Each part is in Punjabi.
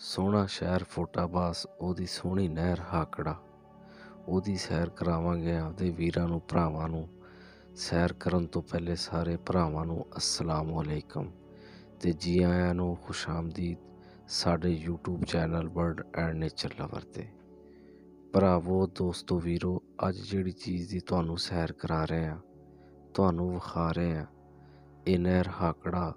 ਸੋਹਣਾ ਸ਼ਹਿਰ ਫੋਟਾਬਾਸ ਉਹਦੀ ਸੋਹਣੀ ਨਹਿਰ ਹਾਕੜਾ। ਉਹਦੀ ਸੈਰ ਕਰਾਵਾਂਗੇ ਆਪਦੇ ਵੀਰਾਂ ਨੂੰ, ਭਰਾਵਾਂ ਨੂੰ। ਸੈਰ ਕਰਨ ਤੋਂ ਪਹਿਲੇ ਸਾਰੇ ਭਰਾਵਾਂ ਨੂੰ ਅਸਲਾਮ ਅਲੈਕਮ। ਤੇ ਜੀ ਆਇਆਂ ਨੂੰ ਖੁਸ਼ ਸਾਡੇ YouTube channel word and nature lover ਤੇ। ਭਰਾਵੋ, ਦੋਸਤੋ, ਵੀਰੋ, ਅੱਜ ਜਿਹੜੀ ਚੀਜ਼ ਦੀ ਤੁਹਾਨੂੰ ਸੈਰ ਕਰਾ ਰਹੇ ਆ, ਤੁਹਾਨੂੰ ਵਿਖਾ ਰਹੇ ਆ, ਇਹ ਨਹਿਰ ਹਾਕੜਾ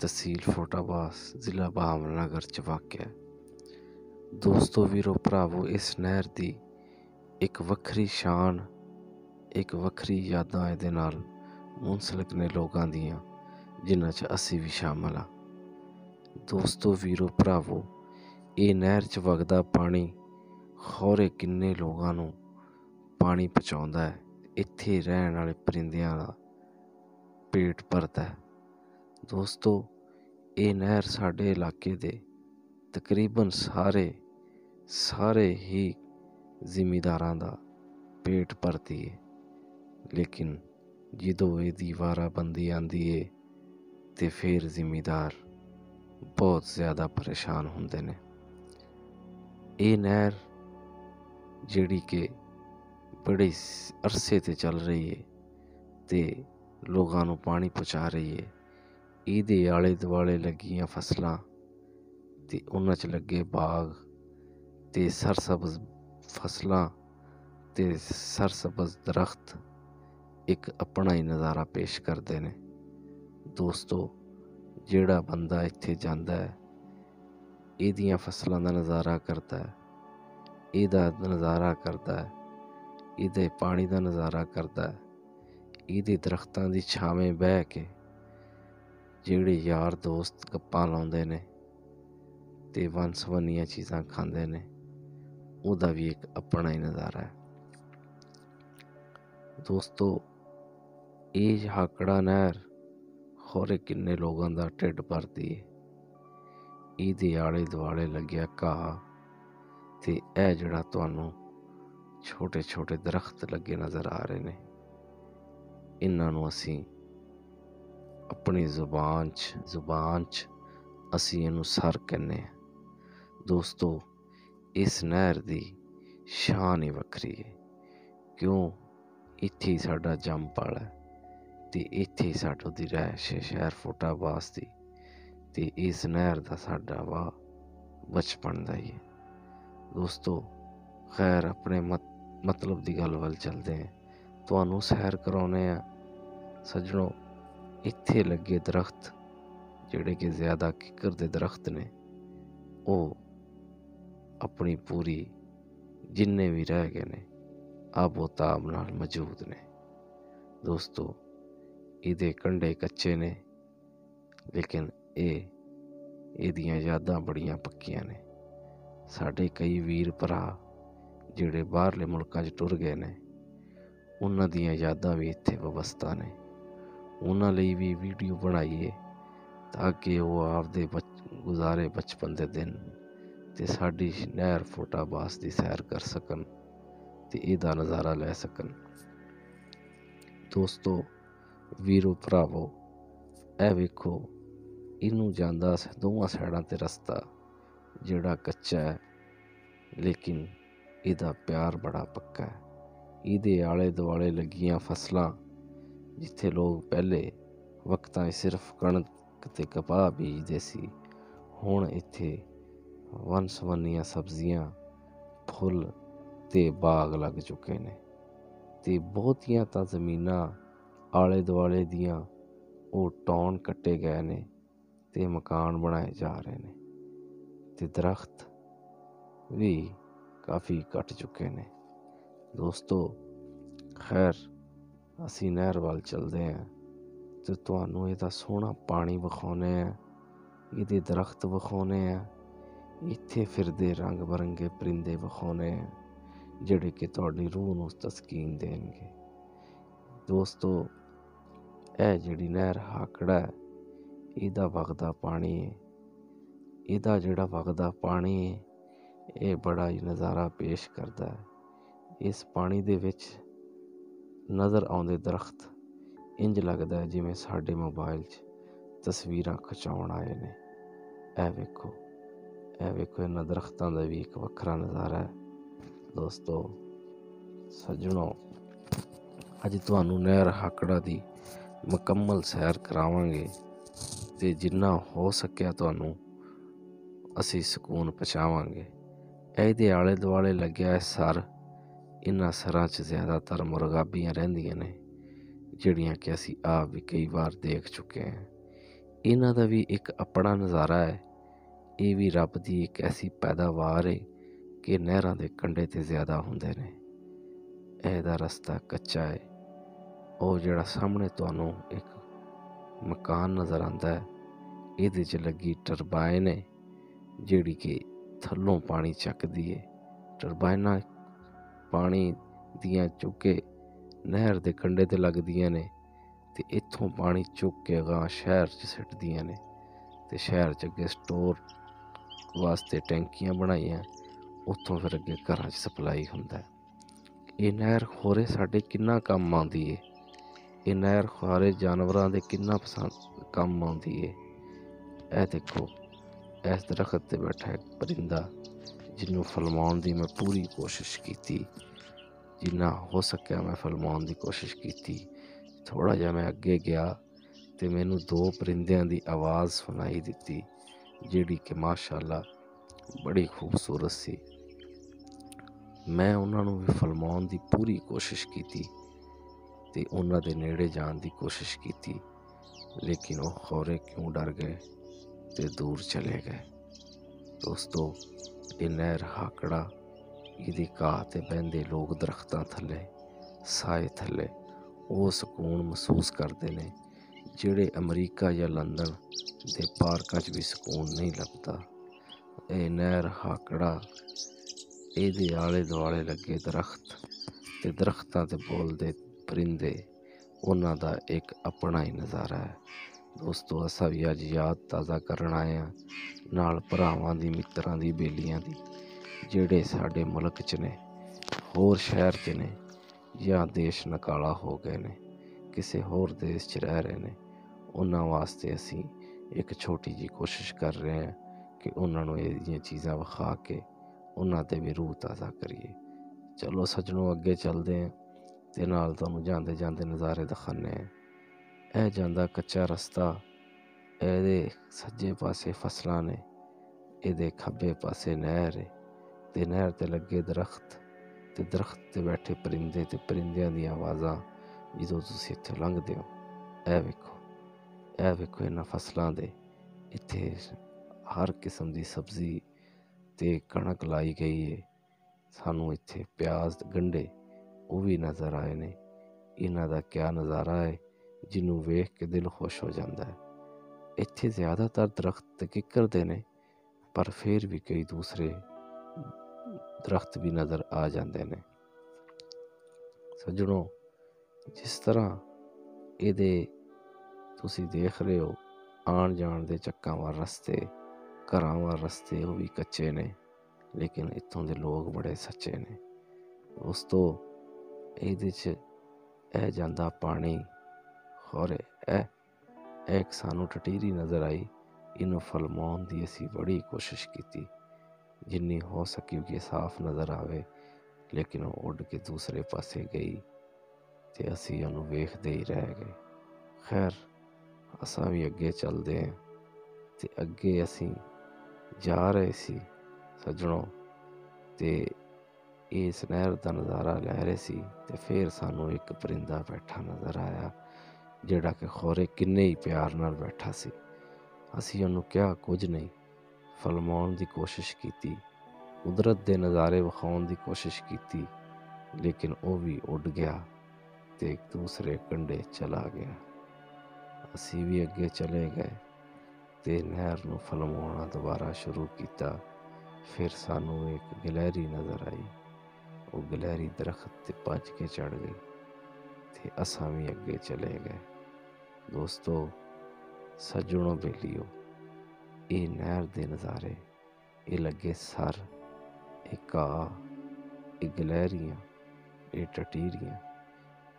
ਤਹਿਸੀਲ ਫੋਟਾਬਾਸ, ਜ਼ਿਲ੍ਹਾ ਬਹਾਵਲਨਗਰ ਚ ਵਾਕਿਆ ਹੈ। ਦੋਸਤੋ, ਵੀਰੋ, ਭਰਾਵੋ, ਇਸ ਨਹਿਰ ਦੀ ਇੱਕ ਵੱਖਰੀ ਸ਼ਾਨ, ਇੱਕ ਵੱਖਰੀ ਯਾਦਾਂ ਇਹਦੇ ਨਾਲ ਮੁੰਸਲਕ ਨੇ ਲੋਕਾਂ ਦੀਆਂ, ਜਿਨ੍ਹਾਂ 'ਚ ਅਸੀਂ ਵੀ ਸ਼ਾਮਲ ਆ ਦੋਸਤੋ, ਵੀਰੋ, ਭਰਾਵੋ, ਇਹ ਨਹਿਰ 'ਚ ਵਗਦਾ ਪਾਣੀ ਖੌਰੇ ਕਿੰਨੇ ਲੋਕਾਂ ਨੂੰ ਪਾਣੀ ਪਹੁੰਚਾਉਂਦਾ ਹੈ। ਇੱਥੇ ਰਹਿਣ ਵਾਲੇ ਪਰਿੰਦਿਆਂ ਦਾ ਪੇਟ ਭਰਦਾ ਹੈ। ਦੋਸਤੋ, ਇਹ ਨਹਿਰ ਸਾਡੇ ਇਲਾਕੇ ਦੇ ਤਕਰੀਬਨ ਸਾਰੇ ਸਾਰੇ ਹੀ ਜ਼ਿਮੀਦਾਰਾਂ ਦਾ ਪੇਟ ਭਰਦੀ ਹੈ ਲੇਕਿਨ ਜਦੋਂ ਇਹਦੀ ਵਾਰਾਬੰਦੀ ਆਂਦੀ ਏ, ਤੇ ਫਿਰ ਜ਼ਿਮੀਦਾਰ ਬਹੁਤ ਜ਼ਿਆਦਾ ਪਰੇਸ਼ਾਨ ਹੁੰਦੇ ਨੇ। ਇਹ ਨਹਿਰ ਜਿਹੜੀ ਕਿ ਬੜੇ ਅਰਸੇ ਤੇ ਚੱਲ ਰਹੀ ਏ, ਤੇ ਲੋਕਾਂ ਨੂੰ ਪਾਣੀ ਪਹੁੰਚਾ ਰਹੀ ਏ। ਇਹਦੇ ਆਲੇ ਦੁਆਲੇ ਲੱਗੀਆਂ ਫਸਲਾਂ ਤੇ ਉਹਨਾਂ 'ਚ ਲੱਗੇ ਬਾਗ ਤੇ ਸਰਸਬਜ਼ ਫਸਲਾਂ ਤੇ ਸਰਸਬਜ਼ ਦਰਖਤ ਇੱਕ ਆਪਣਾ ਹੀ ਨਜ਼ਾਰਾ ਪੇਸ਼ ਕਰਦੇ ਨੇ। ਦੋਸਤੋ, ਜਿਹੜਾ ਬੰਦਾ ਇੱਥੇ ਜਾਂਦਾ ਹੈ, ਇਹਦੀਆਂ ਫਸਲਾਂ ਦਾ ਨਜ਼ਾਰਾ ਕਰਦਾ ਹੈ, ਇਹਦਾ ਨਜ਼ਾਰਾ ਕਰਦਾ ਹੈ, ਇਹਦੇ ਪਾਣੀ ਦਾ ਨਜ਼ਾਰਾ ਕਰਦਾ ਹੈ, ਇਹਦੇ ਦਰਖਤਾਂ ਦੀ ਛਾਵੇਂ ਬਹਿ ਕੇ ਜਿਹੜੇ ਯਾਰ ਦੋਸਤ ਗੱਪਾਂ ਲਾਉਂਦੇ ਨੇ ਤੇ ਵੰਸਵੰਨੀਆਂ ਚੀਜ਼ਾਂ ਖਾਂਦੇ ਨੇ, ਉਹਦਾ ਵੀ ਇੱਕ ਆਪਣਾ ਹੀ ਨਜ਼ਾਰਾ ਹੈ। ਦੋਸਤੋ, ਇਹ ਹਾਕੜਾ ਨਹਿਰ ਖੋਰੇ ਕਿੰਨੇ ਲੋਕਾਂ ਦਾ ਢਿੱਡ ਭਰਦੀ ਹੈ ਇਹਦੇ ਆਲੇ ਦੁਆਲੇ ਲੱਗਿਆ ਘਾਹ ਤੇ ਇਹ ਜਿਹੜਾ ਤੁਹਾਨੂੰ ਛੋਟੇ ਛੋਟੇ ਦਰਖਤ ਲੱਗੇ ਨਜ਼ਰ ਆ ਰਹੇ ਨੇ, ਇਹਨਾਂ ਨੂੰ ਅਸੀਂ ਆਪਣੀ ਜ਼ੁਬਾਨ 'ਚ ਜ਼ੁਬਾਨ 'ਚ ਅਸੀਂ ਇਹਨੂੰ ਸਰ ਕਹਿੰਦੇ ਹਾਂ। ਦੋਸਤੋ, ਇਸ ਨਹਿਰ ਦੀ ਸ਼ਾਨ ਹੀ ਵੱਖਰੀ ਹੈ। ਕਿਉਂ? ਇੱਥੇ ਸਾਡਾ ਜੰਮ ਪਲ ਹੈ ਤੇ ਇੱਥੇ ਹੀ ਸਾਡੋ ਦੀ ਰਹਿਸ਼ ਹੈ, ਸ਼ਹਿਰ ਫੋਟਾਬਾਸ ਦੀ। ਤੇ ਇਸ ਨਹਿਰ ਦਾ ਸਾਡਾ ਵਾ ਬਚਪਨ ਦਾ ਹੀ ਹੈ। ਦੋਸਤੋ, ਖੈਰ ਆਪਣੇ ਮਤ- ਮਤਲਬ ਦੀ ਗੱਲ ਵੱਲ ਚੱਲਦੇ ਹਾਂ। ਤੁਹਾਨੂੰ ਸੈਰ ਕਰਾਉਨੇ ਆ ਸੱਜਣੋ ਇੱਥੇ ਲੱਗੇ ਦਰਖਤ, ਜਿਹੜੇ ਕਿ ਜ਼ਿਆਦਾ ਕਿੱਕਰ ਦੇ ਦਰਖਤ ਨੇ, ਉਹ ਆਪਣੀ ਪੂਰੀ ਜਿੰਨੇ ਵੀ ਰਹਿ ਗਏ ਨੇ ਆਬੋ ਤਾਬ ਨਾਲ ਮੌਜੂਦ ਨੇ। ਦੋਸਤੋ, ਇਹਦੇ ਕੰਢੇ ਕੱਚੇ ਨੇ, ਲੇਕਿਨ ਇਹ, ਇਹਦੀਆਂ ਯਾਦਾਂ ਬੜੀਆਂ ਪੱਕੀਆਂ ਨੇ। ਸਾਡੇ ਕਈ ਵੀਰ ਭਰਾ, ਜਿਹੜੇ ਬਾਹਰਲੇ ਮੁਲਕਾਂ 'ਚ ਟੁਰ ਗਏ ਨੇ, ਉਹਨਾਂ ਦੀਆਂ ਯਾਦਾਂ ਵੀ ਇੱਥੇ ਵਬਸਤਾ ਨੇ। ਉਹਨਾਂ ਲਈ ਵੀ ਵੀਡੀਓ ਬਣਾਈਏ ਤਾਂ ਕਿ ਉਹ ਆਪਦੇ ਬਚ- ਗੁਜ਼ਾਰੇ ਬਚਪਨ ਦੇ ਦਿਨ ਤੇ ਸਾਡੀ ਨਹਿਰ ਫੋਟਾਬਾਸ ਦੀ ਸੈਰ ਕਰ ਸਕਣ ਤੇ ਇਹਦਾ ਨਜ਼ਾਰਾ ਲੈ ਸਕਣ। ਦੋਸਤੋ, ਵੀਰੋ, ਭਰਾਵੋ, ਇਹ ਵੇਖੋ, ਇਹਨੂੰ ਜਾਂਦਾ ਦੋਵਾਂ ਸਾਈਡਾਂ ਤੇ ਰਸਤਾ ਜਿਹੜਾ ਕੱਚਾ ਹੈ, ਲੇਕਿਨ ਇਹਦਾ ਪਿਆਰ ਬੜਾ ਪੱਕਾ ਹੈ। ਇਹਦੇ ਆਲੇ ਦੁਆਲੇ ਲੱਗੀਆਂ ਫਸਲਾਂ ਜਿੱਥੇ ਲੋਕ ਪਹਿਲੇ ਵਕਤਾਂ 'ਚ ਸਿਰਫ ਕਣਕ ਤੇ ਕਪਾਹ ਬੀਜਦੇ ਸੀ, ਹੁਣ ਇੱਥੇ ਵੰਨ-ਸਵੰਨੀਆਂ ਸਬਜ਼ੀਆਂ, ਫੁੱਲ ਤੇ ਬਾਗ ਲੱਗ ਚੁੱਕੇ ਨੇ ਤੇ ਬਹੁਤੀਆਂ ਤਾਂ ਜ਼ਮੀਨਾਂ ਆਲੇ ਦੁਆਲੇ ਦੀਆਂ ਉਹ ਟੌਨ ਕੱਟੇ ਗਏ ਨੇ ਤੇ ਮਕਾਨ ਬਣਾਏ ਜਾ ਰਹੇ ਨੇ ਤੇ ਦਰਖਤ ਵੀ ਕਾਫੀ ਕੱਟ ਚੁੱਕੇ ਨੇ। ਦੋਸਤੋ, ਖੈਰ ਅਸੀਂ ਨਹਿਰ ਵੱਲ ਚੱਲਦੇ ਹਾਂ ਤੇ ਤੁਹਾਨੂੰ ਇਹਦਾ ਸੋਹਣਾ ਪਾਣੀ ਵਿਖਾਉਨੇ ਆ ਇਹਦੇ ਦਰਖਤ ਵਿਖਾਉਨੇ ਆ ਇੱਥੇ ਫਿਰਦੇ ਰੰਗ ਬਰੰਗੇ ਪਰਿੰਦੇ ਵਿਖਾਉਨੇ ਆ ਜਿਹੜੇ ਕਿ ਤੁਹਾਡੀ ਰੂਹ ਨੂੰ ਤਸਕੀਨ ਦੇਣਗੇ। ਦੋਸਤੋ, ਇਹ ਜਿਹੜੀ ਨਹਿਰ ਹਾਕੜਾ ਇਹਦਾ ਵਗਦਾ ਪਾਣੀ ਹੈ। ਇਹਦਾ ਜਿਹੜਾ ਵਗਦਾ ਪਾਣੀ ਹੈ, ਇਹ ਬੜਾ ਹੀ ਨਜ਼ਾਰਾ ਪੇਸ਼ ਕਰਦਾ ਹੈ। ਇਸ ਪਾਣੀ ਦੇ ਵਿੱਚ ਨਜ਼ਰ ਆਉਂਦੇ ਦਰਖਤ ਇੰਜ ਲੱਗਦਾ ਜਿਵੇਂ ਸਾਡੇ ਮੋਬਾਈਲ 'ਚ ਤਸਵੀਰਾਂ ਖਿਚਾਉਣ ਆਏ ਨੇ। ਇਹ ਵੇਖੋ ਇਹ ਵੇਖੋ, ਇਹਨਾਂ ਦਰਖਤਾਂ ਦਾ ਵੀ ਇੱਕ ਵੱਖਰਾ ਨਜ਼ਾਰਾ ਹੈ। ਦੋਸਤੋ, ਸੱਜਣੋ, ਅੱਜ ਤੁਹਾਨੂੰ ਨਹਿਰ ਹਾਕੜਾ ਦੀ ਮੁਕੰਮਲ ਸੈਰ ਕਰਾਵਾਂਗੇ ਤੇ ਜਿੰਨਾ ਹੋ ਸਕਿਆ ਤੁਹਾਨੂੰ ਅਸੀਂ ਸਕੂਨ ਪਹੁੰਚਾਵਾਂਗੇ। ਇਹਦੇ ਆਲੇ ਦੁਆਲੇ ਲੱਗਿਆ ਹੈ ਸਰ ਇਹਨਾਂ ਸਰਾਂ 'ਚ ਜ਼ਿਆਦਾਤਰ ਮੁਰਗਾਬੀਆਂ ਰਹਿੰਦੀਆਂ ਨੇ, ਜਿਹੜੀਆਂ ਕਿ ਅਸੀਂ ਆਪ ਵੀ ਕਈ ਵਾਰ ਦੇਖ ਚੁੱਕੇ ਹਾਂ। ਇਹਨਾਂ ਦਾ ਵੀ ਇੱਕ ਆਪਣਾ ਨਜ਼ਾਰਾ ਹੈ। ਇਹ ਵੀ ਰੱਬ ਦੀ ਇੱਕ ਐਸੀ ਪੈਦਾਵਾਰ ਹੈ ਕਿ ਨਹਿਰਾਂ ਦੇ ਕੰਢੇ ਤੇ ਜ਼ਿਆਦਾ ਹੁੰਦੇ ਨੇ। ਇਹਦਾ ਰਸਤਾ ਕੱਚਾ ਹੈ ਉਹ ਜਿਹੜਾ ਸਾਹਮਣੇ ਤੁਹਾਨੂੰ ਇੱਕ ਮਕਾਨ ਨਜ਼ਰ ਆਉਂਦਾ ਹੈ, ਇਹਦੇ 'ਚ ਲੱਗੀ ਟਰਬਾਈਨ ਹੈ ਜਿਹੜੀ ਕਿ ਥੱਲੋਂ ਪਾਣੀ ਚੱਕਦੀ ਹੈ ਟਰਬਾਈਨਾਂ ਪਾਣੀ ਦੀਆਂ ਚੁੱਕੇ ਨਹਿਰ ਦੇ ਕੰਢੇ ਤੇ ਲੱਗਦੀਆਂ ਨੇ ਤੇ ਇੱਥੋਂ ਪਾਣੀ ਚੁੱਕ ਕੇ ਗਾ ਸ਼ਹਿਰ 'ਚ ਸਿੱਟਦੀਆਂ ਨੇ ਤੇ ਸ਼ਹਿਰ 'ਚ ਅੱਗੇ ਸਟੋਰ ਵਾਸਤੇ ਟੈਂਕੀਆਂ ਬਣਾਈਆਂ, ਉੱਥੋਂ ਫਿਰ ਅੱਗੇ ਘਰਾਂ 'ਚ ਸਪਲਾਈ ਹੁੰਦਾ। ਇਹ ਨਹਿਰ ਹੋਰੇ ਸਾਡੇ ਕਿੰਨਾ ਕੰਮ ਆਉਂਦੀ ਏ? ਇਹ ਨਹਿਰ ਖਾਰੇ ਜਾਨਵਰਾਂ ਦੇ ਕਿੰਨਾ ਪਸੰਦ ਕੰਮ ਆਉਂਦੀ ਏ? ਇਹ ਦੇਖੋ, ਇਸ ਦਰਖਤ ਤੇ ਬੈਠਾ ਇੱਕ ਪਰਿੰਦਾ ਜਿਹਨੂੰ ਫਲਮਾਉਣ ਦੀ ਮੈਂ ਪੂਰੀ ਕੋਸ਼ਿਸ਼ ਕੀਤੀ, ਜਿੰਨਾ ਹੋ ਸਕਿਆ ਮੈਂ ਫਲਮਾਉਣ ਦੀ ਕੋਸ਼ਿਸ਼ ਕੀਤੀ। ਥੋੜਾ ਜਿਹਾ ਮੈਂ ਅੱਗੇ ਗਿਆ ਤੇ ਮੈਨੂੰ ਦੋ ਪਰਿੰਦਿਆਂ ਦੀ ਆਵਾਜ਼ ਸੁਣਾਈ ਦਿੱਤੀ, ਜਿਹੜੀ ਕਿ ਮਾਸ਼ਾਅੱਲਾ ਬੜੀ ਖੂਬਸੂਰਤ ਸੀ। ਮੈਂ ਉਹਨਾਂ ਨੂੰ ਵੀ ਫਲਮਾਉਣ ਦੀ ਪੂਰੀ ਕੋਸ਼ਿਸ਼ ਕੀਤੀ ਤੇ ਉਹਨਾਂ ਦੇ ਨੇੜੇ ਜਾਣ ਦੀ ਕੋਸ਼ਿਸ਼ ਕੀਤੀ, ਲੇਕਿਨ ਉਹ ਖੌਰੇ ਕਿਉਂ ਡਰ ਗਏ ਤੇ ਦੂਰ ਚਲੇ ਗਏ? ਦੋਸਤੋ ਇਹ ਨਹਿਰ ਹਾਕੜਾ, ਇਹਦੀ ਘਾਹ ਤੇ ਬਹਿੰਦੇ ਲੋਕ ਦਰਖਤਾਂ ਥੱਲੇ, ਸਾਏ ਥੱਲੇ, ਉਹ ਸਕੂਨ ਮਹਿਸੂਸ ਕਰਦੇ ਨੇ, ਜਿਹੜੇ ਅਮਰੀਕਾ ਜਾਂ ਲੰਡਨ ਦੇ ਪਾਰਕਾਂ 'ਚ ਵੀ ਸਕੂਨ ਨਹੀਂ ਲੱਭਦਾ। ਇਹ ਨਹਿਰ ਹਾਕੜਾ, ਇਹਦੇ ਆਲੇ ਦੁਆਲੇ ਲੱਗੇ ਦਰਖਤ ਤੇ ਦਰਖਤਾਂ ਤੇ ਬੋਲਦੇ ਪਰਿੰਦੇ, ਉਹਨਾਂ ਦਾ ਇੱਕ ਆਪਣਾ ਹੀ ਨਜ਼ਾਰਾ ਹੈ। ਦੋਸਤੋ ਅਸਾਂ ਵੀ ਅੱਜ ਯਾਦ ਤਾਜ਼ਾ ਕਰਨ ਆਏ ਹਾਂ, ਨਾਲ ਭਰਾਵਾਂ ਦੀ, ਮਿੱਤਰਾਂ ਦੀ, ਬੇਲੀਆਂ ਦੀ, ਜਿਹੜੇ ਸਾਡੇ ਮੁਲਕ 'ਚ ਨੇ, ਹੋਰ ਸ਼ਹਿਰ 'ਚ ਨੇ, ਜਾਂ ਦੇਸ਼ ਨਕਾਲਾ ਹੋ ਗਏ ਨੇ, ਕਿਸੇ ਹੋਰ ਦੇਸ਼ 'ਚ ਰਹਿ ਰਹੇ ਨੇ, ਉਹਨਾਂ ਵਾਸਤੇ ਅਸੀਂ ਇੱਕ ਛੋਟੀ ਜੀ ਕੋਸ਼ਿਸ਼ ਕਰ ਰਹੇ ਹਾਂ ਕਿ ਉਹਨਾਂ ਨੂੰ ਇਹ ਜਿਹੀਆਂ ਚੀਜ਼ਾਂ ਵਿਖਾ ਕੇ ਉਹਨਾਂ ਤੇ ਵੀ ਰੂਹ ਤਾਜ਼ਾ ਕਰੀਏ। ਚਲੋ ਸੱਜਣੋ, ਅੱਗੇ ਚੱਲਦੇ ਹਾਂ ਤੇ ਨਾਲ ਤੁਹਾਨੂੰ ਜਾਂਦੇ ਜਾਂਦੇ ਨਜ਼ਾਰੇ ਦਿਖਾਣੇ ਆ ਇਹ ਜਾਂਦਾ ਕੱਚਾ ਰਸਤਾ। ਇਹਦੇ ਸੱਜੇ ਪਾਸੇ ਫਸਲਾਂ ਨੇ, ਇਹਦੇ ਖੱਬੇ ਪਾਸੇ ਨਹਿਰ ਹੈ ਤੇ ਨਹਿਰ ਤੇ ਲੱਗੇ ਦਰਖਤ, ਤੇ ਦਰਖਤ ਤੇ ਬੈਠੇ ਪਰਿੰਦੇ ਤੇ ਪਰਿੰਦਿਆਂ ਦੀਆਂ ਆਵਾਜ਼ਾਂ ਜਦੋਂ ਤੁਸੀਂ ਇੱਥੇ ਲੰਘਦੇ ਹੋ। ਇਹ ਵੇਖੋ ਇਹ ਵੇਖੋ ਇਹਨਾਂ ਫਸਲਾਂ ਦੇ। ਇੱਥੇ ਹਰ ਕਿਸਮ ਦੀ ਸਬਜ਼ੀ ਤੇ ਕਣਕ ਲਾਈ ਗਈ ਹੈ ਸਾਨੂੰ ਇੱਥੇ ਪਿਆਜ਼ ਗੰਡੇ ਉਹ ਵੀ ਨਜ਼ਰ ਆਏ ਨੇ। ਇਹਨਾਂ ਦਾ ਕਿਆ ਨਜ਼ਾਰਾ ਹੈ ਜਿਹਨੂੰ ਵੇਖ ਕੇ ਦਿਲ ਖੁਸ਼ ਹੋ ਜਾਂਦਾ ਹੈ। ਇੱਥੇ ਜ਼ਿਆਦਾਤਰ ਦਰਖਤ ਤੇ ਕਿੱਕਰ ਦੇ ਨੇ, ਪਰ ਫਿਰ ਵੀ ਕਈ ਦੂਸਰੇ ਦਰਖਤ ਵੀ ਨਜ਼ਰ ਆ ਜਾਂਦੇ ਨੇ। ਸੱਜਣੋ, ਜਿਸ ਤਰ੍ਹਾਂ ਇਹਦੇ ਤੁਸੀਂ ਦੇਖ ਰਹੇ ਹੋ ਆਣ ਜਾਣ ਦੇ ਚੱਕਾਂ ਵਾਰ ਰਸਤੇ, ਘਰਾਂ ਵਾਰ ਰਸਤੇ ਉਹ ਵੀ ਕੱਚੇ ਨੇ, ਲੇਕਿਨ ਇੱਥੋਂ ਦੇ ਲੋਕ ਬੜੇ ਸੱਚੇ ਨੇ। ਉਸ ਤੋਂ ਇਹਦੇ 'ਚ ਇਹ ਜਾਂਦਾ ਪਾਣੀ ਖੋਰੇ ਇਹ ਇਹ ਇੱਕ ਸਾਨੂੰ ਟਟੀਰੀ ਨਜ਼ਰ ਆਈ, ਇਹਨੂੰ ਫਲਮਾਉਣ ਦੀ ਅਸੀਂ ਬੜੀ ਕੋਸ਼ਿਸ਼ ਕੀਤੀ, ਜਿੰਨੀ ਹੋ ਸਕੀ ਕਿ ਸਾਫ਼ ਨਜ਼ਰ ਆਵੇ, ਲੇਕਿਨ ਉਹ ਉੱਡ ਕੇ ਦੂਸਰੇ ਪਾਸੇ ਗਈ ਤੇ ਅਸੀਂ ਉਹਨੂੰ ਵੇਖਦੇ ਹੀ ਰਹਿ ਗਏ। ਖੈਰ, ਅਸਾਂ ਵੀ ਅੱਗੇ ਚੱਲਦੇ ਹਾਂ ਤੇ ਅੱਗੇ ਅਸੀਂ ਜਾ ਰਹੇ ਸੀ ਸੱਜਣੋ ਤੇ ਇਸ ਨਹਿਰ ਦਾ ਨਜ਼ਾਰਾ ਲੈ ਰਹੇ ਸੀ ਤੇ ਫਿਰ ਸਾਨੂੰ ਇੱਕ ਪਰਿੰਦਾ ਬੈਠਾ ਨਜ਼ਰ ਆਇਆ। ਜਿਹੜਾ ਕਿ ਖੋਰੇ ਕਿੰਨੇ ਹੀ ਪਿਆਰ ਨਾਲ ਬੈਠਾ ਸੀ। ਅਸੀਂ ਉਹਨੂੰ ਕਿਹਾ, ਕੁਝ ਨਹੀਂ। ਫਲਮਾਉਣ ਦੀ ਕੋਸ਼ਿਸ਼ ਕੀਤੀ। ਕੁਦਰਤ ਦੇ ਨਜ਼ਾਰੇ ਵਿਖਾਉਣ ਦੀ ਕੋਸ਼ਿਸ਼ ਕੀਤੀ, ਲੇਕਿਨ ਉਹ ਵੀ ਉੱਡ ਗਿਆ ਤੇ ਇੱਕ ਦੂਸਰੇ ਕੰਢੇ ਚਲਾ ਗਿਆ। ਅਸੀਂ ਵੀ ਅੱਗੇ ਚਲੇ ਗਏ ਤੇ ਨਹਿਰ ਨੂੰ ਫਲਮਾਉਣਾ ਦੁਬਾਰਾ ਸ਼ੁਰੂ ਕੀਤਾ। ਫਿਰ ਸਾਨੂੰ ਇੱਕ ਗਲਹਿਰੀ ਨਜ਼ਰ ਆਈ। ਉਹ ਗਲਹਿਰੀ ਦਰਖਤ ਤੇ ਭੱਜ ਕੇ ਚੜ ਗਈ ਤੇ ਅਸਾਂ ਵੀ ਅੱਗੇ ਚਲੇ ਗਏ। ਦੋਸਤੋ, ਸੱਜਣੋ ਬੇਲੀਓ, ਇਹ ਨਹਿਰ ਦੇ ਨਜ਼ਾਰੇ, ਇਹ ਲੱਗੇ ਸਰ, ਇਹ ਕਾ ਇਹ ਗਲਹਿਰੀਆਂ, ਇਹ ਟਟੀਰੀਆਂ,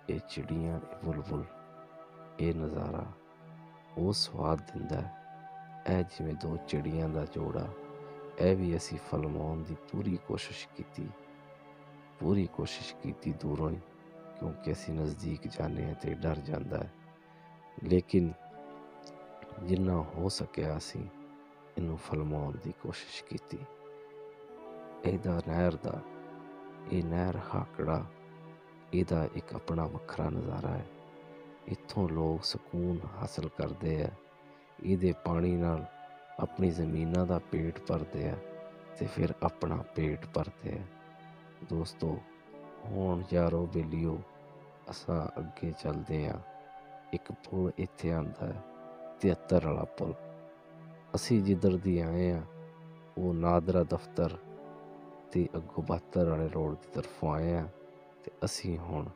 ਇਹ ਚਿੜੀਆਂ, ਇਹ ਬੁਲਬੁਲ, ਇਹ ਨਜ਼ਾਰਾ ਉਹ ਸਵਾਦ ਦਿੰਦਾ ਹੈ। ਇਹ ਜਿਵੇਂ ਦੋ ਚਿੜੀਆਂ ਦਾ ਜੋੜਾ, ਇਹ ਵੀ ਅਸੀਂ ਫਲਮਾਉਣ ਦੀ ਪੂਰੀ ਕੋਸ਼ਿਸ਼ ਕੀਤੀ, ਪੂਰੀ ਕੋਸ਼ਿਸ਼ ਕੀਤੀ ਦੂਰੋਂ ਹੀ, ਕਿਉਂਕਿ ਅਸੀਂ ਨਜ਼ਦੀਕ ਜਾਂਦੇ ਹਾਂ ਤੇ ਡਰ ਜਾਂਦਾ ਹੈ। ਲੇਕਿਨ ਜਿੰਨਾ ਹੋ ਸਕਿਆ ਅਸੀਂ ਇਹਨੂੰ ਫਲਮਾਉਣ ਦੀ ਕੋਸ਼ਿਸ਼ ਕੀਤੀ। ਇਹਦਾ ਨਹਿਰ ਦਾ, ਇਹ ਨਹਿਰ ਹਾਕੜਾ, ਇਹਦਾ ਇੱਕ ਆਪਣਾ ਵੱਖਰਾ ਨਜ਼ਾਰਾ ਹੈ। ਇੱਥੋਂ ਲੋਕ ਸਕੂਨ ਹਾਸਲ ਕਰਦੇ ਆ। ਇਹਦੇ ਪਾਣੀ ਨਾਲ ਆਪਣੀ ਜ਼ਮੀਨਾਂ ਦਾ ਪੇਟ ਭਰਦੇ ਆ ਤੇ ਫਿਰ ਆਪਣਾ ਪੇਟ ਭਰਦੇ ਆ। ਦੋਸਤੋ, ਹੁਣ ਯਾਰੋ ਬੇਲੀਓ ਅਸਾਂ ਅੱਗੇ ਚੱਲਦੇ ਆ। ਇੱਕ ਪੁਲ ਇੱਥੇ ਆਂਦਾ ਹੈ 73 ਵਾਲਾ ਪੁਲ। ਅਸੀਂ ਜਿੱਧਰ ਦੀ ਆਏ ਆ ਉਹ ਨਾਦਰਾ ਦਫ਼ਤਰ ਤੇ ਅੱਗੋਂ 72 ਵਾਲੇ ਰੋਡ ਦੀ ਤਰਫੋਂ ਆਏ ਆ ਤੇ ਅਸੀਂ ਹੁਣ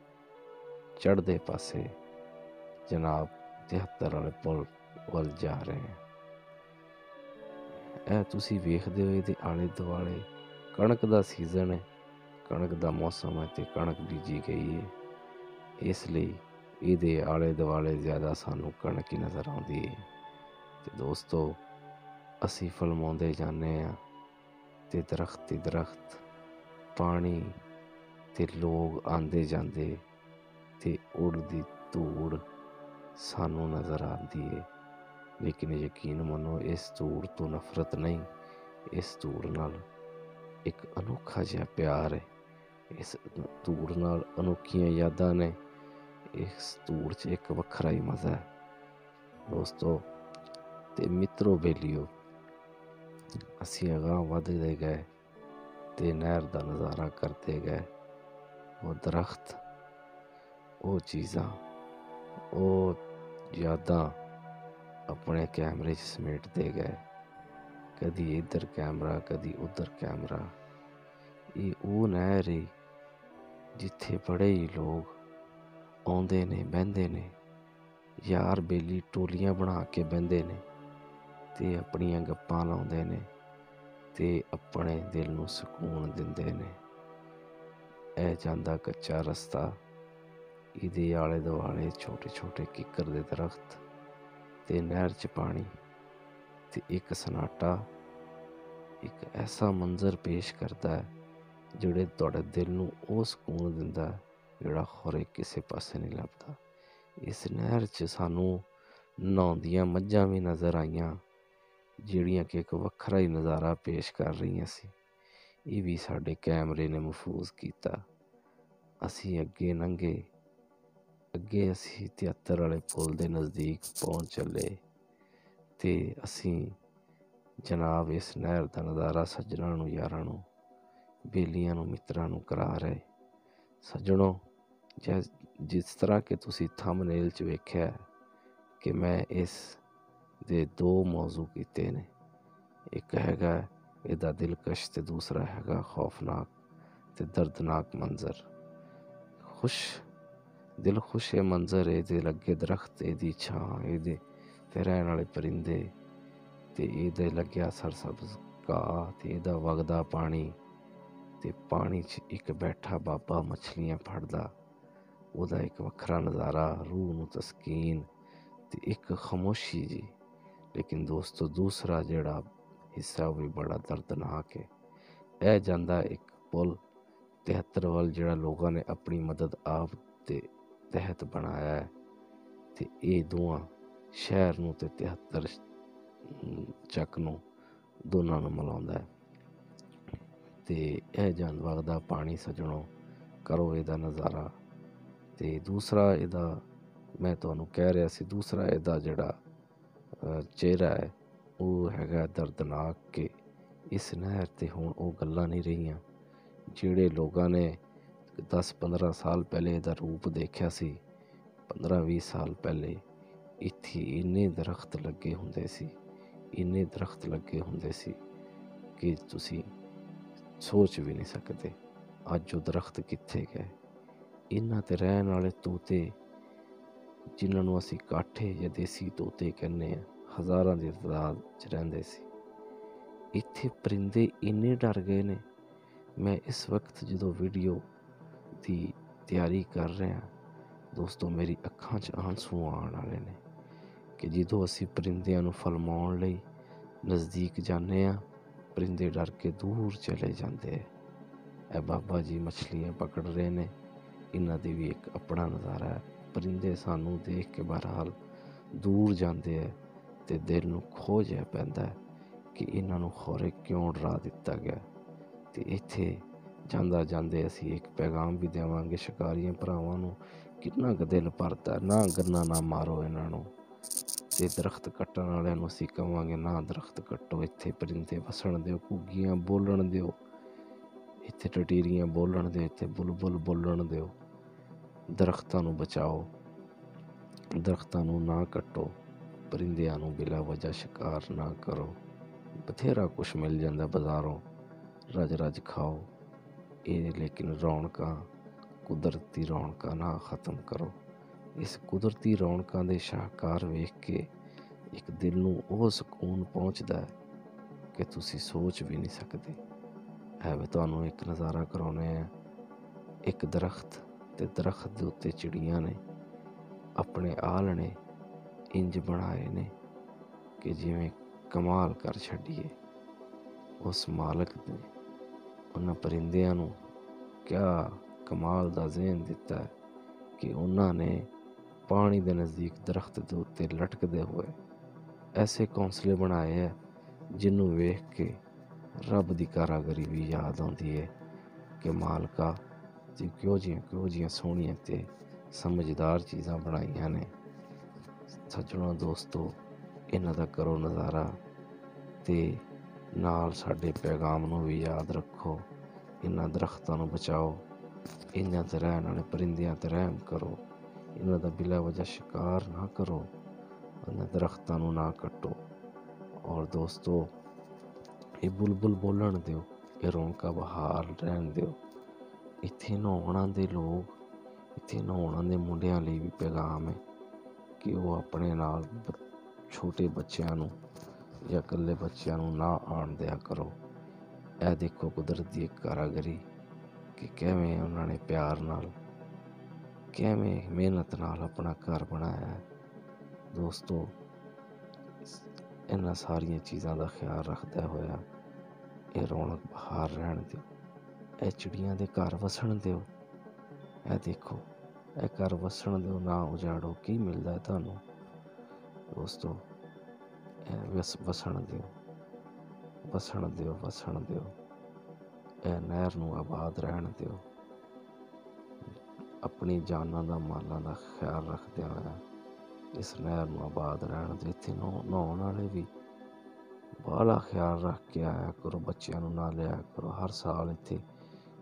ਚੜ੍ਹਦੇ ਪਾਸੇ ਜਨਾਬ 73 ਵਾਲੇ ਪੁਲ ਵੱਲ ਜਾ ਰਹੇ ਹਾਂ। ਇਹ ਤੁਸੀਂ ਵੇਖਦੇ ਹੋ ਇਹਦੇ ਆਲੇ ਦੁਆਲੇ ਕਣਕ ਦਾ ਸੀਜ਼ਨ ਹੈ, ਕਣਕ ਦਾ ਮੌਸਮ ਹੈ ਤੇ ਕਣਕ ਬੀਜੀ ਗਈ ਹੈ। ਇਸ ਲਈ ਇਹਦੇ ਆਲੇ ਦੁਆਲੇ ਜ਼ਿਆਦਾ ਸਾਨੂੰ ਕਣਕ ਹੀ ਨਜ਼ਰ ਆਉਂਦੀ ਹੈ ਤੇ ਦੋਸਤੋ, ਅਸੀਂ ਫਲਮਾਉਂਦੇ ਜਾਂਦੇ ਆ ਤੇ ਦਰਖਤ ਤੇ ਦਰਖਤ, ਪਾਣੀ ਤੇ ਲੋਕ ਆਂਦੇ ਜਾਂਦੇ ਤੇ ਉੜਦੀ ਧੂੜ ਸਾਨੂੰ ਨਜ਼ਰ ਆਉਂਦੀ ਹੈ ਲੇਕਿਨ ਯਕੀਨ ਮੰਨੋ, ਇਸ ਧੂੜ ਤੋਂ ਨਫ਼ਰਤ ਨਹੀਂ, ਇਸ ਧੂੜ ਨਾਲ ਇੱਕ ਅਨੋਖਾ ਜਿਹਾ ਪਿਆਰ ਹੈ ਇਸ ਧੂੜ ਨਾਲ ਅਨੋਖੀਆਂ ਯਾਦਾਂ ਨੇ ਇਸ ਧੂੜ 'ਚ ਇੱਕ ਵੱਖਰਾ ਹੀ ਮਜ਼ਾ ਹੈ ਦੋਸਤੋ ਤੇ ਮਿੱਤਰੋ ਬੇਲੀਓ ਅਸੀਂ ਅਗਾਂਹ ਵਧਦੇ ਗਏ ਤੇ ਨਹਿਰ ਦਾ ਨਜ਼ਾਰਾ ਕਰਦੇ ਗਏ ਉਹ ਦਰਖਤ ਉਹ ਚੀਜ਼ਾਂ ਉਹ ਯਾਦਾਂ ਆਪਣੇ ਕੈਮਰੇ 'ਚ ਸਮੇਟਦੇ ਗਏ ਕਦੀ ਇੱਧਰ ਕੈਮਰਾ ਕਦੀ ਉੱਧਰ ਕੈਮਰਾ ਇਹ ਉਹ ਨਹਿਰ ਏ ਜਿੱਥੇ ਬੜੇ ਹੀ ਲੋਕ ਆਉਂਦੇ ਨੇ, ਬਹਿੰਦੇ ਨੇ। ਯਾਰ ਬੇਲੀ ਟੋਲੀਆਂ ਬਣਾ ਕੇ ਬਹਿੰਦੇ ਨੇ ਤੇ ਆਪਣੀਆਂ ਗੱਪਾਂ ਲਾਉਂਦੇ ਨੇ ਤੇ ਆਪਣੇ ਦਿਲ ਨੂੰ ਸਕੂਨ ਦਿੰਦੇ ਨੇ। ਇਹ ਜਾਂਦਾ ਕੱਚਾ ਰਸਤਾ, ਇਹਦੇ ਆਲੇ ਦੁਆਲੇ ਛੋਟੇ ਛੋਟੇ ਕਿੱਕਰ ਦੇ ਦਰਖਤ ਤੇ ਨਹਿਰ 'ਚ ਪਾਣੀ ਤੇ ਇੱਕ ਸਨਾਟਾ, ਇੱਕ ਐਸਾ ਮੰਜ਼ਰ ਪੇਸ਼ ਕਰਦਾ ਹੈ, ਜਿਹੜੇ ਤੁਹਾਡੇ ਦਿਲ ਨੂੰ ਉਹ ਸਕੂਨ ਦਿੰਦਾ ਹੈ ਜਿਹੜਾ ਹੋਰ ਕਿਸੇ ਪਾਸੇ ਨਹੀਂ ਲੱਭਦਾ। ਇਸ ਨਹਿਰ 'ਚ ਸਾਨੂੰ ਨਹਾਉਂਦੀਆਂ ਮੱਝਾਂ ਵੀ ਨਜ਼ਰ ਆਈਆਂ, ਜਿਹੜੀਆਂ ਕਿ ਇੱਕ ਵੱਖਰਾ ਹੀ ਨਜ਼ਾਰਾ ਪੇਸ਼ ਕਰ ਰਹੀਆਂ ਸੀ। ਇਹ ਵੀ ਸਾਡੇ ਕੈਮਰੇ ਨੇ ਮਹਿਫੂਜ਼ ਕੀਤਾ। ਅਸੀਂ ਅੱਗੇ ਲੰਘੇ ਅੱਗੇ ਅਸੀਂ 73 ਵਾਲੇ ਪੁਲ ਦੇ ਨਜ਼ਦੀਕ ਪਹੁੰਚ ਚੱਲੇ ਤੇ ਅਸੀਂ ਜਨਾਬ ਇਸ ਨਹਿਰ ਦਾ ਨਜ਼ਾਰਾ ਸੱਜਣਾ ਨੂੰ, ਯਾਰਾਂ ਨੂੰ, ਬੇਲੀਆਂ ਨੂੰ, ਮਿੱਤਰਾਂ ਨੂੰ ਕਰਾ ਰਹੇ। ਸੱਜਣੋ ਜਿਸ ਤਰ੍ਹਾਂ ਕਿ ਤੁਸੀਂ ਥੰਬਨੇਲ 'ਚ ਵੇਖਿਆ ਕਿ ਮੈਂ ਇਸ ਦੇ ਦੋ ਮੌਜੂ ਕੀਤੇ ਨੇ। ਇੱਕ ਹੈਗਾ ਇਹਦਾ ਦਿਲਕਸ਼ ਤੇ ਦੂਸਰਾ ਹੈਗਾ ਖੌਫਨਾਕ ਤੇ ਦਰਦਨਾਕ ਮੰਜ਼ਰ। ਖੁਸ਼, ਦਿਲ ਖੁਸ਼ ਇਹ ਮੰਜ਼ਰ, ਇਹਦੇ ਲੱਗੇ ਦਰਖਤ, ਇਹਦੀ ਛਾਂ, ਇਹਦੇ ਤੇ ਰਹਿਣ ਵਾਲੇ ਪਰਿੰਦੇ ਤੇ ਇਹਦੇ ਲੱਗਿਆ ਸਰਸਬਜ਼ ਘਾਹ ਤੇ ਇਹਦਾ ਵਗਦਾ ਪਾਣੀ। ਤੇ ਪਾਣੀ 'ਚ ਇੱਕ ਬੈਠਾ ਬਾਬਾ ਮੱਛਲੀਆਂ ਫੜਦਾ। ਉਹਦਾ ਇੱਕ ਵੱਖਰਾ ਨਜ਼ਾਰਾ ਰੂਹ ਨੂੰ ਤਸਕੀਨ ਤੇ ਇੱਕ ਖਾਮੋਸ਼ੀ ਜੀ। ਲੇਕਿਨ ਦੋਸਤੋ, ਦੂਸਰਾ ਜਿਹੜਾ ਹਿੱਸਾ ਉਹ ਵੀ ਬੜਾ ਦਰਦਨਾਕ ਹੈ। ਇਹ ਜਾਂਦਾ ਇੱਕ ਪੁਲ 73 ਵੱਲ ਜਿਹੜਾ ਲੋਕਾਂ ਨੇ ਆਪਣੀ ਮਦਦ ਆਪ ਦੇ ਤਹਿਤ ਬਣਾਇਆ ਹੈ। ਤੇ ਇਹ ਦੋਵਾਂ ਸ਼ਹਿਰ ਨੂੰ ਤੇ 73 ਚੱਕ ਨੂੰ ਦੋਨਾਂ ਨੂੰ ਮਿਲਾਉਂਦਾ ਹੈ। ਤੇ ਇਹ ਜਾਨਵਰ ਦਾ ਪਾਣੀ ਸਜਣੋ ਕਰੋ ਇਹਦਾ ਨਜ਼ਾਰਾ। ਤੇ ਦੂਸਰਾ ਇਹਦਾ ਮੈਂ ਤੁਹਾਨੂੰ ਕਹਿ ਰਿਹਾ ਸੀ, ਦੂਸਰਾ ਇਹਦਾ ਜਿਹੜਾ ਚਿਹਰਾ ਹੈ, ਉਹ ਹੈਗਾ ਦਰਦਨਾਕ ਕਿ ਇਸ ਨਹਿਰ ਤੇ ਹੁਣ ਉਹ ਗੱਲਾਂ ਨਹੀਂ ਰਹੀਆਂ। ਜਿਹੜੇ ਲੋਕਾਂ ਨੇ 10-15 ਸਾਲ ਪਹਿਲੇ ਇਹਦਾ ਰੂਪ ਦੇਖਿਆ ਸੀ 15-20 ਸਾਲ ਪਹਿਲੇ ਇੱਥੇ ਇੰਨੇ ਦਰਖਤ ਲੱਗੇ ਹੁੰਦੇ ਸੀ, ਇੰਨੇ ਦਰਖਤ ਲੱਗੇ ਹੁੰਦੇ ਸੀ ਕਿ ਤੁਸੀਂ ਸੋਚ ਵੀ ਨਹੀਂ ਸਕਦੇ, ਅੱਜ ਉਹ ਦਰਖਤ ਕਿੱਥੇ ਗਏ? ਇਹਨਾਂ ਤੇ ਰਹਿਣ ਵਾਲੇ ਤੋਤੇ, ਜਿਨ੍ਹਾਂ ਨੂੰ ਅਸੀਂ ਕਾਠੇ ਜਾਂ ਦੇਸੀ ਤੋਤੇ ਕਹਿੰਦੇ ਆ ਹਜ਼ਾਰਾਂ ਦੀ ਤਾਦਾਦ 'ਚ ਰਹਿੰਦੇ ਸੀ। ਇੱਥੇ ਪਰਿੰਦੇ ਇੰਨੇ ਡਰ ਗਏ ਨੇ। ਮੈਂ ਇਸ ਵਕਤ ਜਦੋਂ ਵੀਡੀਓ ਦੀ ਤਿਆਰੀ ਕਰ ਰਿਹਾ, ਦੋਸਤੋ, ਮੇਰੀ ਅੱਖਾਂ 'ਚ ਆਂਸੂ ਆਉਣ ਵਾਲੇ ਨੇ ਕਿ ਜਦੋਂ ਅਸੀਂ ਪਰਿੰਦਿਆਂ ਨੂੰ ਫਲਮਾਉਣ ਲਈ ਨਜ਼ਦੀਕ ਜਾਂਦੇ ਆ ਪਰਿੰਦੇ ਡਰ ਕੇ ਦੂਰ ਚਲੇ ਜਾਂਦੇ ਹੈ ਇਹ ਬਾਬਾ ਜੀ ਮਛਲੀਆਂ ਪਕੜ ਰਹੇ ਨੇ ਇਹਨਾਂ ਦੀ ਵੀ ਇੱਕ ਆਪਣਾ ਨਜ਼ਾਰਾ ਹੈ ਪਰਿੰਦੇ ਸਾਨੂੰ ਦੇਖ ਕੇ ਬਹਰਹਾਲ ਦੂਰ ਜਾਂਦੇ ਹੈ ਤੇ ਦਿਲ ਨੂੰ ਖੋਹ ਜਿਹਾ ਪੈਂਦਾ ਕਿ ਇਹਨਾਂ ਨੂੰ ਖੋਰੇ ਕਿਉਂ ਡਰਾ ਦਿੱਤਾ ਗਿਆ ਤੇ ਇੱਥੇ ਜਾਂਦਾ ਜਾਂਦੇ ਅਸੀਂ ਇੱਕ ਪੈਗਾਮ ਵੀ ਦੇਵਾਂਗੇ ਸ਼ਿਕਾਰੀਆਂ ਭਰਾਵਾਂ ਨੂੰ ਕਿੰਨਾ ਕੁ ਦਿਲ ਭਰਦਾ ਨਾ ਗੰਨਾ ਨਾ ਮਾਰੋ ਇਹਨਾਂ ਨੂੰ ਤੇ ਦਰਖਤ ਕੱਟਣ ਵਾਲਿਆਂ ਨੂੰ ਅਸੀਂ ਕਵਾਂਗੇ, ਨਾ ਦਰਖਤ ਕੱਟੋ, ਇੱਥੇ ਪਰਿੰਦੇ ਵਸਣ ਦਿਓ, ਘੁੱਗੀਆਂ ਬੋਲਣ ਦਿਓ, ਇੱਥੇ ਟਟੀਰੀਆਂ ਬੋਲਣ ਦਿਓ, ਇੱਥੇ ਬੁਲਬੁਲ ਬੋਲਣ ਦਿਓ, ਦਰਖਤਾਂ ਨੂੰ ਬਚਾਓ, ਦਰਖਤਾਂ ਨੂੰ ਨਾ ਕੱਟੋ, ਪਰਿੰਦਿਆਂ ਨੂੰ ਬਿਲਾ ਵਜ੍ਹਾ ਸ਼ਿਕਾਰ ਨਾ ਕਰੋ, ਬਥੇਰਾ ਕੁਛ ਮਿਲ ਜਾਂਦਾ ਬਾਜ਼ਾਰੋਂ ਰਜ ਰਜ ਖਾਓ, ਇਹ ਲੇਕਿਨ ਰੌਣਕਾਂ, ਕੁਦਰਤੀ ਰੌਣਕਾਂ ਨਾ ਖਤਮ ਕਰੋ। ਇਸ ਕੁਦਰਤੀ ਰੌਣਕਾਂ ਦੇ ਸ਼ਾਹਕਾਰ ਵੇਖ ਕੇ ਇੱਕ ਦਿਲ ਨੂੰ ਉਹ ਸਕੂਨ ਪਹੁੰਚਦਾ ਹੈ ਕਿ ਤੁਸੀਂ ਸੋਚ ਵੀ ਨਹੀਂ ਸਕਦੇ। ਐਵੇਂ ਤੁਹਾਨੂੰ ਇੱਕ ਨਜ਼ਾਰਾ ਕਰਾਉਨੇ ਆ। ਇੱਕ ਦਰਖਤ ਤੇ ਦਰਖਤ ਦੇ ਉੱਤੇ ਚਿੜੀਆਂ ਨੇ, ਆਪਣੇ ਆਲਣੇ ਇੰਜ ਬਣਾਏ ਨੇ ਕਿ ਜਿਵੇਂ ਕਮਾਲ ਕਰ ਛੱਡੀਏ। ਉਸ ਮਾਲਕ ਨੇ ਉਹਨਾਂ ਪਰਿੰਦਿਆਂ ਨੂੰ ਕਿਆ ਕਮਾਲ ਦਾ ਜ਼ਿਹਨ ਦਿੱਤਾ ਕਿ ਉਹਨਾਂ ਨੇ ਪਾਣੀ ਦੇ ਨਜ਼ਦੀਕ ਦਰਖਤ ਦੇ ਉੱਤੇ ਲਟਕਦੇ ਹੋਏ ਐਸੇ ਕੌਂਸਲੇ ਬਣਾਏ ਹੈ ਜਿਹਨੂੰ ਵੇਖ ਕੇ ਰੱਬ ਦੀ ਕਾਰਾਗਰੀ ਵੀ ਯਾਦ ਆਉਂਦੀ ਹੈ ਕਿ ਮਾਲਕਾ ਜੀ ਕਿਉਂ ਜੀਆਂ ਕਿਉਂ ਜੀਆਂ ਸੋਹਣੀਆਂ ਤੇ ਸਮਝਦਾਰ ਚੀਜ਼ਾਂ ਬਣਾਈਆਂ ਨੇ। ਸੱਜਣੋ ਦੋਸਤੋ, ਇਹਨਾਂ ਦਾ ਕਰੋ ਨਜ਼ਾਰਾ ਤੇ ਨਾਲ ਸਾਡੇ ਪੈਗਾਮ ਨੂੰ ਵੀ ਯਾਦ ਰੱਖੋ। ਇਹਨਾਂ ਦਰਖਤਾਂ ਨੂੰ ਬਚਾਓ, ਇਹਨਾਂ ਤੇ ਰਹਿਣ ਵਾਲੇ ਪਰਿੰਦਿਆਂ ਤੇ ਰਹਿਮ ਕਰੋ। ਇਹਨਾਂ ਦਾ ਬਿਲਾ ਵਜ੍ਹਾ ਸ਼ਿਕਾਰ ਨਾ ਕਰੋ, ਉਹਨਾਂ ਦਰਖਤਾਂ ਨੂੰ ਨਾ ਕੱਟੋ। ਔਰ ਦੋਸਤੋ, ਇਹ ਬੁਲਬੁਲ ਬੋਲਣ ਦਿਓ, ਇਹ ਰੌਣਕਾਂ ਬਹਾਰ ਰਹਿਣ ਦਿਓ। ਇੱਥੇ ਨਹਾਉਣ ਦੇ ਲੋਕ, ਇੱਥੇ ਨਹਾਉਣ ਦੇ ਮੁੰਡਿਆਂ ਲਈ ਵੀ ਪੈਗਾਮ ਹੈ ਕਿ ਉਹ ਆਪਣੇ ਨਾਲ ਛੋਟੇ ਬੱਚਿਆਂ ਨੂੰ ਜਾਂ ਇਕੱਲੇ ਬੱਚਿਆਂ ਨੂੰ ਨਾ ਆਉਣ ਦਿਆ ਕਰੋ। ਇਹ ਦੇਖੋ ਕੁਦਰਤ ਦੀ ਇੱਕ ਕਾਰਾਗਰੀ ਕਿ ਕਿਵੇਂ ਉਹਨਾਂ ਨੇ ਪਿਆਰ ਨਾਲ ਕਿਵੇਂ ਮਿਹਨਤ ਨਾਲ ਆਪਣਾ ਘਰ ਬਣਾਇਆ ਹੈ? ਦੋਸਤੋ, ਇਹਨਾਂ ਸਾਰੀਆਂ ਚੀਜ਼ਾਂ ਦਾ ਖਿਆਲ ਰੱਖਦਾ ਹੋਇਆ ਇਹ ਰੌਣਕ ਬਹਾਰ ਰਹਿਣ ਦਿਓ। ਇਹ ਚਿੜੀਆਂ ਦੇ ਘਰ ਵਸਣ ਦਿਓ। ਇਹ ਦੇਖੋ, ਇਹ ਘਰ ਵਸਣ ਦਿਓ, ਨਾ ਉਜਾੜੋ। ਕੀ ਮਿਲਦਾ ਤੁਹਾਨੂੰ? ਦੋਸਤੋ, ਇਹ ਵਸ, ਵਸਣ ਦਿਓ। ਵਸਣ ਦਿਓ ਵਸਣ ਦਿਓ। ਇਹ ਨਹਿਰ ਨੂੰ ਆਬਾਦ ਰਹਿਣ ਦਿਓ। ਆਪਣੀ ਜਾਨਾਂ ਦਾ ਮਾਲਾਂ ਦਾ ਖਿਆਲ ਰੱਖਦਿਆਂ ਹੋਇਆ ਇਸ ਨਹਿਰ ਨੂੰ ਆਬਾਦ ਰਹਿਣ ਦਿਓ ਇੱਥੇ ਨਹਾਉ- ਨਹਾਉਣ ਵਾਲੇ ਵੀ ਬਾਹਲਾ ਖਿਆਲ ਰੱਖ ਕੇ ਆਇਆ ਕਰੋ, ਬੱਚਿਆਂ ਨੂੰ ਨਾ ਲਿਆ ਕਰੋ। ਹਰ ਸਾਲ ਇੱਥੇ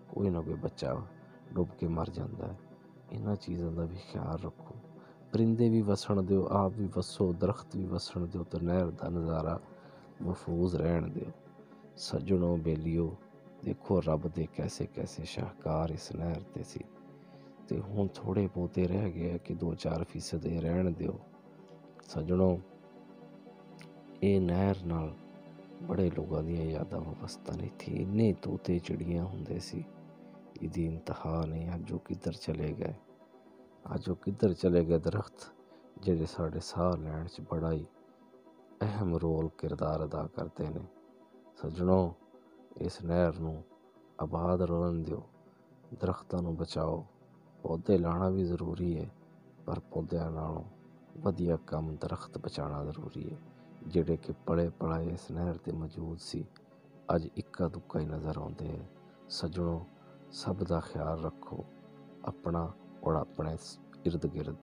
ਕੋਈ ਨਾ ਕੋਈ ਬੱਚਾ ਡੁੱਬ ਕੇ ਮਰ ਜਾਂਦਾ ਹੈ। ਇਹਨਾਂ ਚੀਜ਼ਾਂ ਦਾ ਵੀ ਖਿਆਲ ਰੱਖੋ। ਪਰਿੰਦੇ ਵੀ ਵਸਣ ਦਿਓ, ਆਪ ਵੀ ਵਸੋ, ਦਰਖਤ ਵੀ ਵਸਣ ਦਿਓ ਤੇ ਨਹਿਰ ਦਾ ਨਜ਼ਾਰਾ ਮਹਫੂਜ਼ ਰਹਿਣ ਦਿਓ। ਸੱਜਣੋ, ਬੇਲੀਓ, ਦੇਖੋ ਰੱਬ ਦੇ ਕੈਸੇ ਕੈਸੇ ਸ਼ਾਹਕਾਰ ਇਸ ਨਹਿਰ ਤੇ ਸੀ। ਤੇ ਹੁਣ ਥੋੜੇ ਬਹੁਤੇ ਰਹਿ ਗਏ ਕਿ 2-4 ਫੀਸਦ ਇਹ ਰਹਿਣ ਦਿਓ। ਸੱਜਣੋ, ਇਹ ਨਹਿਰ ਨਾਲ ਬੜੇ ਲੋਕਾਂ ਦੀਆਂ ਯਾਦਾਂ ਵਸਤਾਂ ਨੇ। ਇੱਥੇ ਇੰਨੇ ਤੋਤੇ ਚਿੜੀਆਂ ਹੁੰਦੇ ਸੀ। ਇਹਦੀ ਇੰਤਹਾ ਨਹੀਂ ਅੱਜ ਉਹ ਕਿੱਧਰ ਚਲੇ ਗਏ? ਅੱਜ ਉਹ ਕਿੱਧਰ ਚਲੇ ਗਏ ਦਰਖਤ, ਜਿਹੜੇ ਸਾਡੇ ਸਾਹ ਲੈਣ 'ਚ ਬੜਾ ਹੀ ਅਹਿਮ ਰੋਲ ਕਿਰਦਾਰ ਅਦਾ ਕਰਦੇ ਨੇ। ਸੱਜਣੋ, ਇਸ ਨਹਿਰ ਨੂੰ ਆਬਾਦ ਰਹਿਣ ਦਿਓ। ਦਰਖਤਾਂ ਨੂੰ ਬਚਾਓ। ਪੌਦੇ ਲਾਣਾ ਵੀ ਜ਼ਰੂਰੀ ਹੈ, ਪਰ ਪੌਦਿਆਂ ਨਾਲੋਂ ਵਧੀਆ ਕੰਮ ਦਰਖਤ ਬਚਾਉਣਾ ਜ਼ਰੂਰੀ ਹੈ, ਜਿਹੜੇ ਕਿ ਪਲੇ ਪਲਾਏ ਇਸ ਨਹਿਰ ਤੇ ਮੌਜੂਦ ਸੀ। ਅੱਜ ਇੱਕਾ ਦੁੱਕਾ ਹੀ ਨਜ਼ਰ ਆਉਂਦੇ ਹੈ। ਸੱਜਣੋ, ਸਭ ਦਾ ਖਿਆਲ ਰੱਖੋ। ਆਪਣਾ ਔਰ ਆਪਣੇ ਇਰਦ ਗਿਰਦ